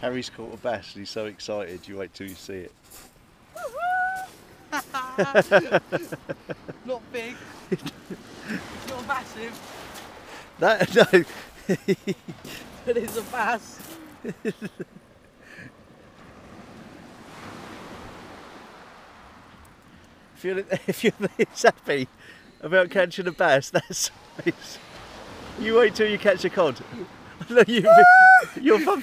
Harry's caught a bass and he's so excited, you wait till you see it. not big, not massive. That, no, but it's a bass. if you're if you're this happy about catching a bass, that's nice. You wait till you catch a cod. No, you, your thumb,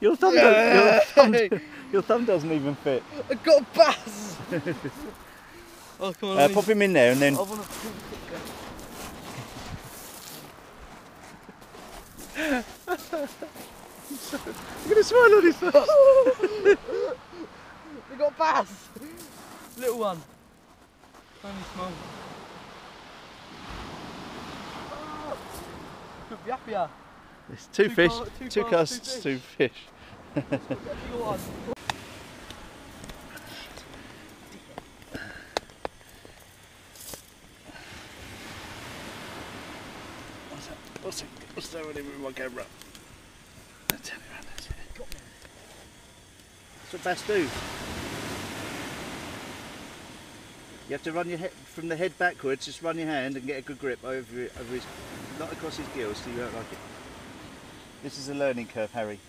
your thumb, yeah. your, thumb, your thumb doesn't even fit. I got a bass. oh, come on, uh, pop him in there and then. Look at the smile on his face. we got bass. Little one. Tiny small. Could be happier. Two, two fish, two, two casts, two fish. might go. Let's turn it around. That's what bass do. You have to run your head from the head backwards, just run your hand and get a good grip over, over his, not across his gills so you don't like it. This is a learning curve, Harry.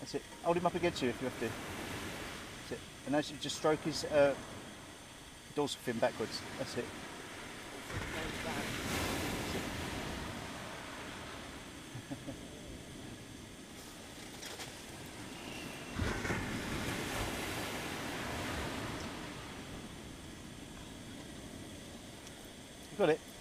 That's it. Hold him up against you if you have to. That's it. And as you just stroke his uh, dorsal fin backwards, that's it. Got it?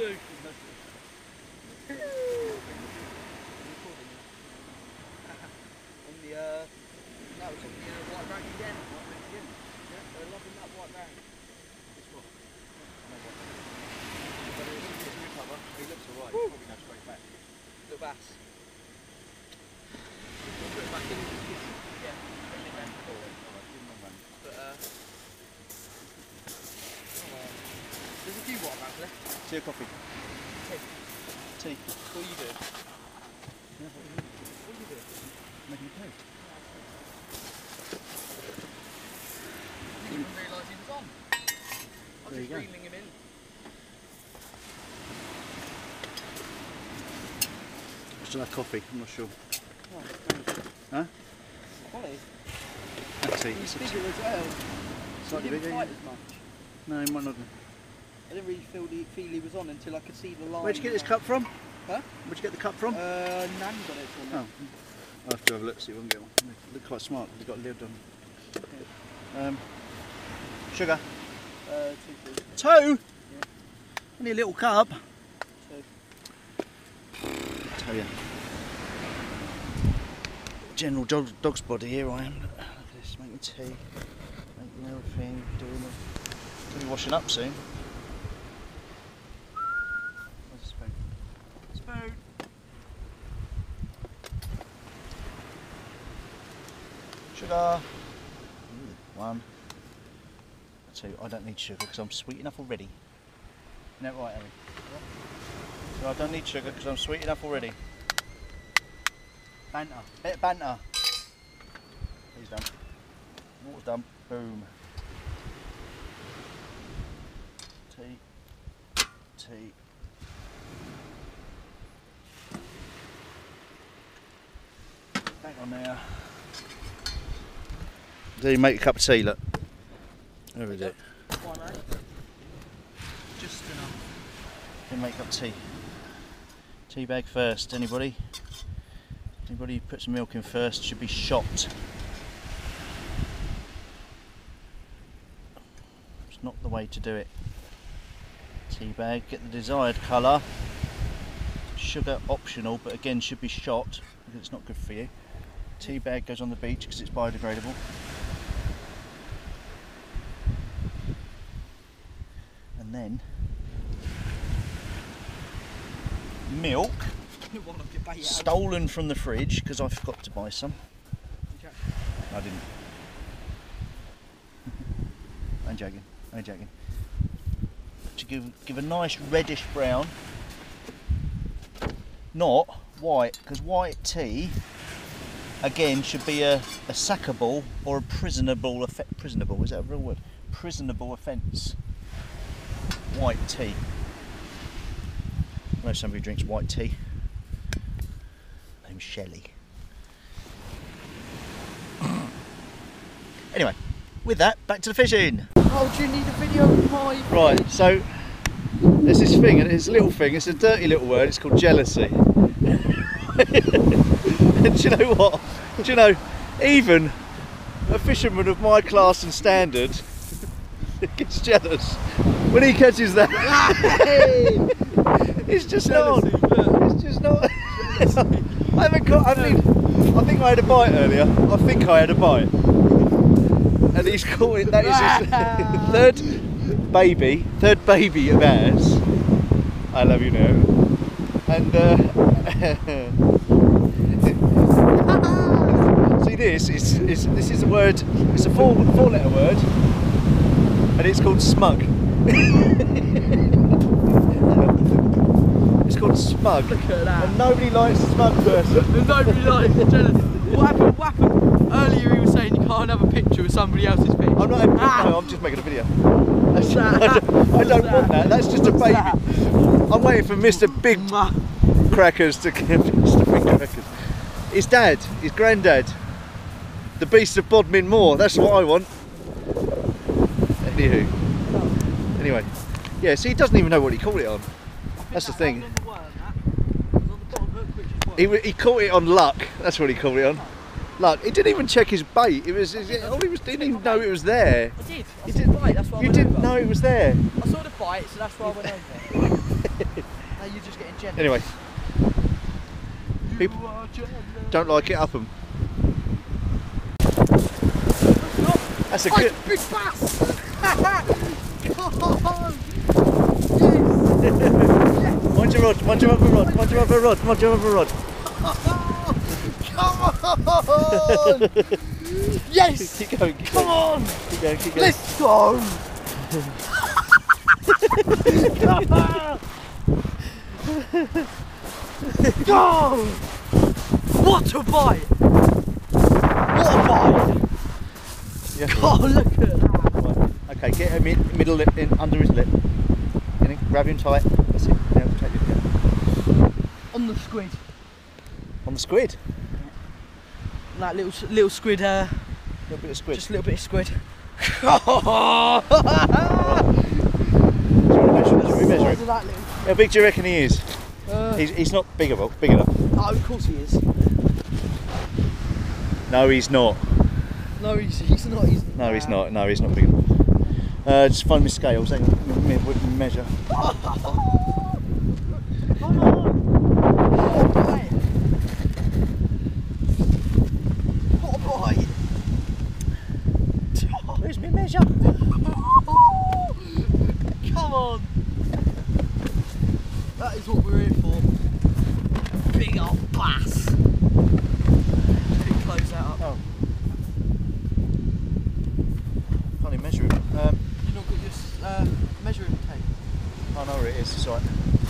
safety. Say a coffee. Tea. Tea. What are you doing? Yeah, what are you doing? What are you doing? Making a. I didn't even realise he was on. I was just reeling him in. Still have coffee, I'm not sure. Oh, huh? Quality. It's bigger as well. Slightly not bigger. Quite as much. No, it might not be. I didn't really feel, the, feel he was on until I could see the line. Where'd you get this cup from? Huh? Where'd you get the cup from? Uh, Nan got it for me. Oh, I'll have to have a look, see if I can get one. They look quite smart, they've got a lid on. Um, sugar. Uh, two, two, Two? Only a little cup. two. tell you. General dog, dog's body, here I am. Look at this, making tea, making everything, doing it. Gonna be washing up soon. Sugar! Ooh, One. Two. I don't need sugar because I'm sweet enough already. Isn't that right, Harry? So I don't need sugar because I'm sweet enough already. Banter. Bit of banter. He's done. Water's done. Boom. Tea. Tea. Back on there. Do you make a cup of tea, look? There we go. One, eh? Just enough. Then make up tea. Tea bag first. Anybody? Anybody who puts milk in first should be shot. It's not the way to do it. Tea bag, get the desired colour. Sugar optional, but again should be shot because it's not good for you. Tea bag goes on the beach because it's biodegradable. And then milk You want to get back out. stolen from the fridge because I forgot to buy some. I didn't. I'm joking. I'm joking. To give give a nice reddish brown, not white, because white tea again should be a, a sackable or a prisonable offence. Prisonable is that a real word? Prisonable offence. White tea. I know somebody who drinks white tea. Name's Shelley. Anyway, with that, back to the fishing. Oh, do you need a video of my Right, so there's this thing, and it's a little thing, it's a dirty little word, it's called jealousy. and do you know what? Do you know, even a fisherman of my class and standard gets jealous when he catches that. it's just not. It's just not. I haven't got. I mean, I think I had a bite earlier. I think I had a bite. And he's caught it. That is his third baby, third baby of ours. I love you now. And uh, see this is, is this is a word. It's a four four letter word, and it's called smug. it's called smug. Look at that. And nobody likes smug person. Nobody likes jealous. What happened? What happened? Earlier he was saying you can't have a picture with somebody else's fish. I'm not having Ah. no, I'm just making a video. That's- I don't, I don't want that. That's just a baby. I'm waiting for Mr. Big. Crackers to give Mr. Big Crackers. His dad, his granddad, the beast of Bodmin Moor. That's what I want. Anywho. Oh. Anyway, yeah. See, he doesn't even know what he caught it on. That's the thing. On the worm, that. It was on the bottom hook, which is worm. He, he caught it on luck. That's what he caught it on. Luck. He didn't even check his bait. It was. It, all he was didn't even know it was there. I did. I You saw didn't- the bite, that's why I You went didn't over. know it was there. I saw the bite, so that's why I went over. now you're just getting jealous. Anyway, people don't like it. Up 'em. That's a Oh, good. big bass! Mind your rod. Mind your other rod. Mind your other rod. Mind your other rod. Come on! yes! Keep going. Keep Come going. on! Keep going. Keep going. Let's go! Come on! go! What a bite! What a bite! Yeah. God, look at that! Okay, get him in, middle lip, in under his lip. In, grab him tight. That's it. Now take it down. On the squid. On the squid. That little little squid. Uh, A little bit of squid. just a little bit of squid. Shall we measure, shall we measure Size him? of that little. How big do you reckon he is? Uh, He's, he's not big enough. Big enough. oh, of course he is. No, he's not. No, he's, he's not. He's, No, he's not. No, he's not big enough. Uh, just find me scales. Me, me, me measure. Come on. What a boy. What a boy. Where's me measure? Come on. That is what we're here for. Big old bass. Quick close that up. Oh. Can't even measure him. Um, You not got your s- uh, measuring tape? oh no, it is. It's alright.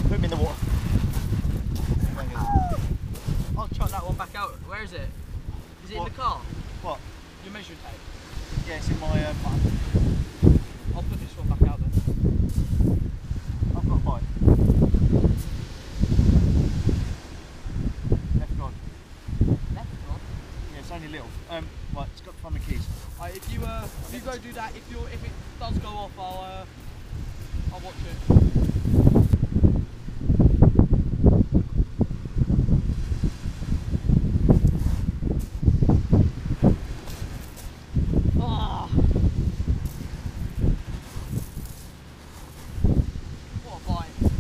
Put him in the water. Hang on. I'll chuck that one back out. Where is it? Is it What? in the car? What? Your measuring tape. Yeah, it's in my. Um, I'll put this one back out then. I've got mine. Left gone. Left one. Yeah, it's only little. Um, right, it's got to find my keys. Right, if you uh, if you go do that, if you if it does go off, I'll uh, I'll watch it. Ah. What a bite.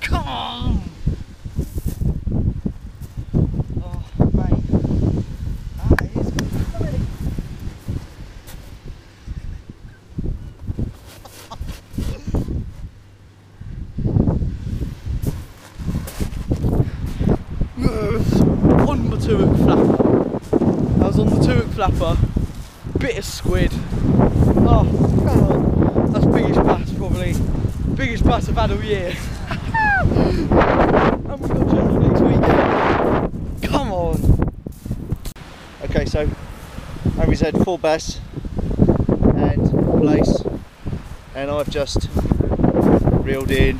Come on! Oh, mate. That is great. on the two-hook flapper. I was flapper. Bit of squid. Oh. That's biggest bass probably. Biggest bass I've had all year. and we've got next weekend. Come on. Okay, so Harry's had four bass and plaice, and I've just reeled in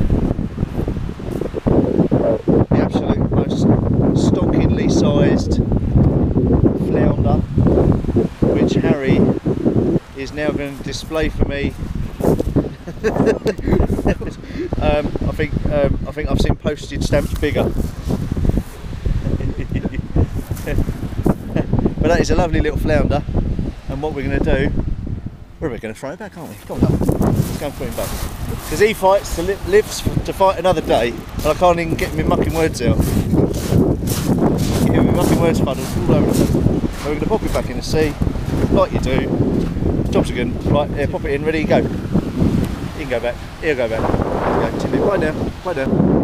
the absolute most stonkingly sized flounder, which Harry is now going to display for me. um, I think um, I think I've seen postage stamps bigger. But that is a lovely little flounder, and what we're going to do, we're going to throw it back, aren't we? Come on, let's go and throw him back. Because he fights to li- lives to fight another day, and I can't even get my mucking words out. Get my mucking words fuddled all over. We're going to pop it back in the sea, like you do. Jobs are good. Right, here, pop it in, ready, go. He can go back. He'll go back. You go, Timmy, right down, right down.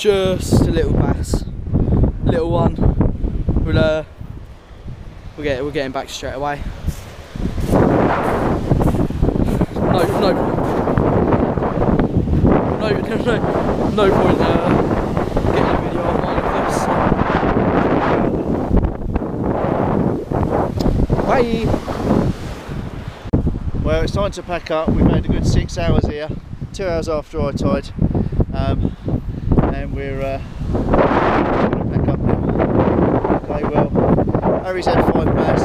Just a little bass, little one. We'll uh, we'll get we're getting back straight away. No, no, no, no, no, no point uh, getting on one of. Bye. Well, it's time to pack up. We've had a good six hours here, two hours after I tide, um, and we're uh, going to up now. Okay, well, Harry's had five. I've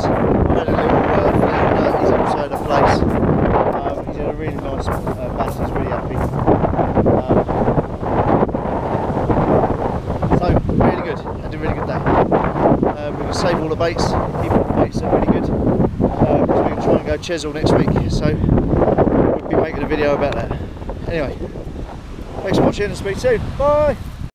had a little uh, uh, He's had a plaice. Um, he's had a really nice uh. He's really happy. Um, so really good. Had a really good day. Uh, we're going to save all the baits. Keep all the baits. They're really good because we're going to try and go Chesil next week. So we'll be making a video about that. Anyway, thanks for watching and speak soon. Bye.